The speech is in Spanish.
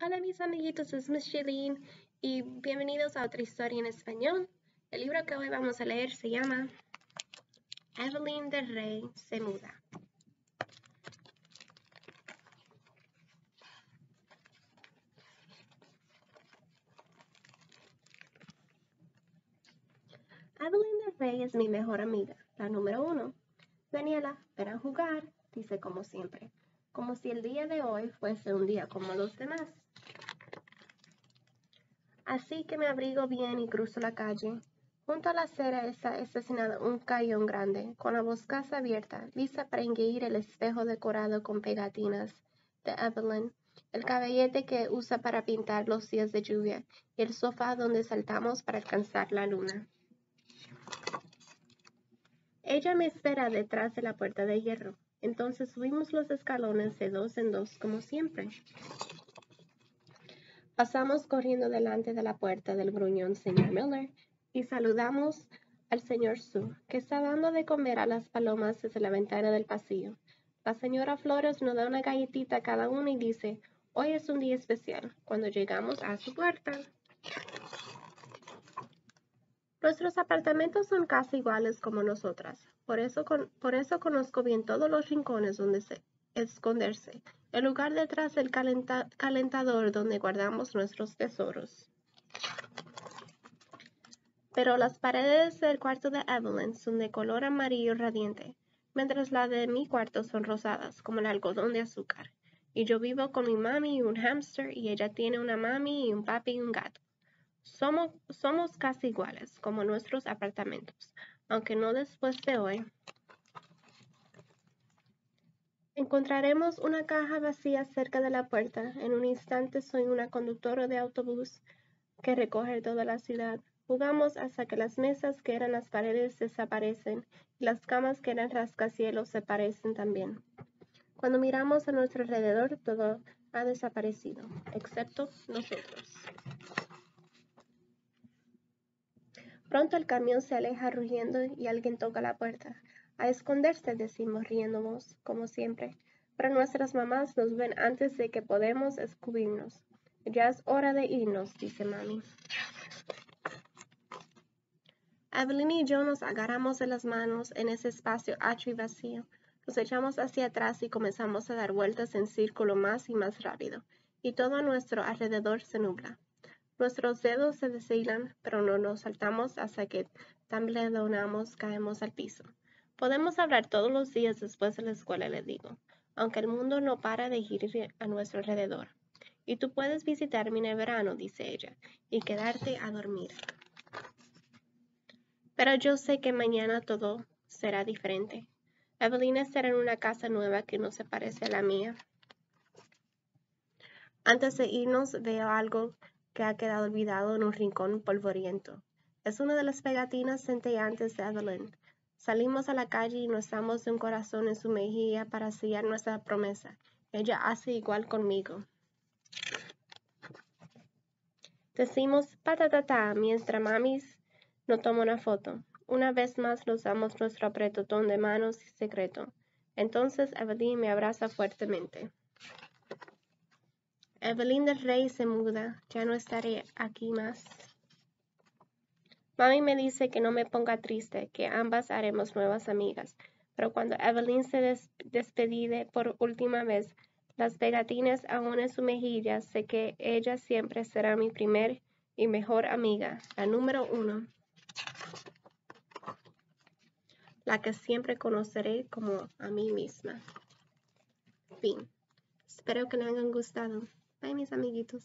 Hola mis amiguitos, es Miss Shailene y bienvenidos a otra historia en español. El libro que hoy vamos a leer se llama Evelyn del Rey se muda. Evelyn del Rey es mi mejor amiga, la número uno. Daniela, ven a jugar, dice como siempre, como si el día de hoy fuese un día como los demás. Así que me abrigo bien y cruzo la calle. Junto a la acera está estacionado un cañón grande, con la boscaza abierta, lista para engreír el espejo decorado con pegatinas de Evelyn, el caballete que usa para pintar los días de lluvia y el sofá donde saltamos para alcanzar la luna. Ella me espera detrás de la puerta de hierro. Entonces subimos los escalones de dos en dos como siempre. Pasamos corriendo delante de la puerta del gruñón señor Miller y saludamos al señor Sue, que está dando de comer a las palomas desde la ventana del pasillo. La señora Flores nos da una galletita a cada uno y dice, hoy es un día especial, cuando llegamos a su puerta. Nuestros apartamentos son casi iguales como nosotras, por eso, por eso conozco bien todos los rincones donde se esconderse el lugar detrás del calentador donde guardamos nuestros tesoros. Pero las paredes del cuarto de Evelyn son de color amarillo radiante, mientras las de mi cuarto son rosadas, como el algodón de azúcar. Y yo vivo con mi mami y un hámster, y ella tiene una mami y un papi y un gato. Somos, somos casi iguales, como nuestros apartamentos, aunque no después de hoy. Encontraremos una caja vacía cerca de la puerta. En un instante soy una conductora de autobús que recoge toda la ciudad. Jugamos hasta que las mesas que eran las paredes desaparecen y las camas que eran rascacielos se parecen también. Cuando miramos a nuestro alrededor, todo ha desaparecido, excepto nosotros. Pronto el camión se aleja rugiendo y alguien toca la puerta. A esconderse, decimos riéndonos, como siempre. Pero nuestras mamás nos ven antes de que podemos escubrirnos. Ya es hora de irnos, dice mami. Evelyn y yo nos agarramos de las manos en ese espacio ancho y vacío. Nos echamos hacia atrás y comenzamos a dar vueltas en círculo más y más rápido, y todo a nuestro alrededor se nubla. Nuestros dedos se deshilan, pero no nos saltamos hasta que tambaleonamos, caemos al piso. Podemos hablar todos los días después de la escuela, le digo, aunque el mundo no para de girar a nuestro alrededor. Y tú puedes visitarme en el verano, dice ella, y quedarte a dormir. Pero yo sé que mañana todo será diferente. Evelina estará en una casa nueva que no se parece a la mía. Antes de irnos veo algo que ha quedado olvidado en un rincón polvoriento. Es una de las pegatinas centellantes de Evelyn. Salimos a la calle y nos damos un corazón en su mejilla para sellar nuestra promesa. Ella hace igual conmigo. Decimos patatata mientras mamis no toma una foto. Una vez más nos damos nuestro apretotón de manos secreto. Entonces Evelyn me abraza fuertemente. Evelyn del Rey se muda. Ya no estaré aquí más. Mami me dice que no me ponga triste, que ambas haremos nuevas amigas. Pero cuando Evelyn se despedide por última vez, las pegatinas aún en su mejilla, sé que ella siempre será mi primer y mejor amiga, la número uno. La que siempre conoceré como a mí misma. Fin. Espero que les hayan gustado. Bye mis amiguitos.